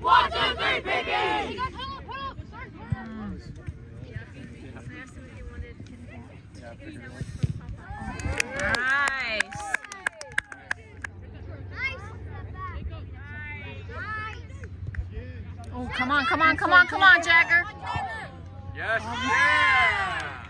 One, two, three, Piggy! Nice. Oh, come on, come on, come on, come on, Jagger. Yes, yeah!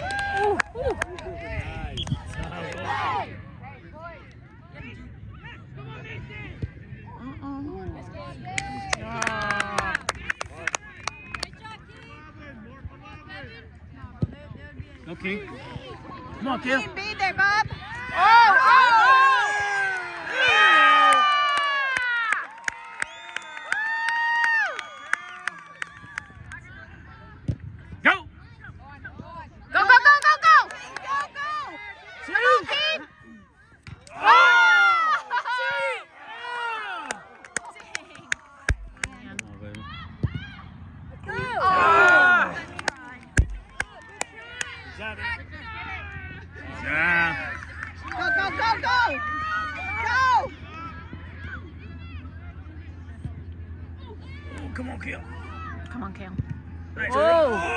oh, oh, oh, oh. Oh. Okay. Come on, Kale. Be there, Bob. Oh, oh! Go! Go, go, go, go, go! Come on, Pete! Oh! Oh, baby. Oh! Yeah. Go, go, go, go! Go! Oh, come on, Kale. Come on, Kale. Nice. Oh.